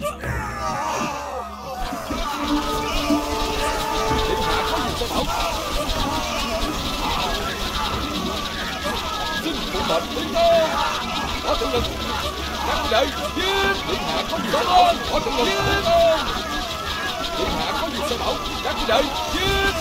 Tiểu hạ có gì cho bảo Xin phụ mệnh đi cơ Võ tự lực Ngăn dậy Giết Tiểu hạ có gì cho bảo Võ tự lực Giết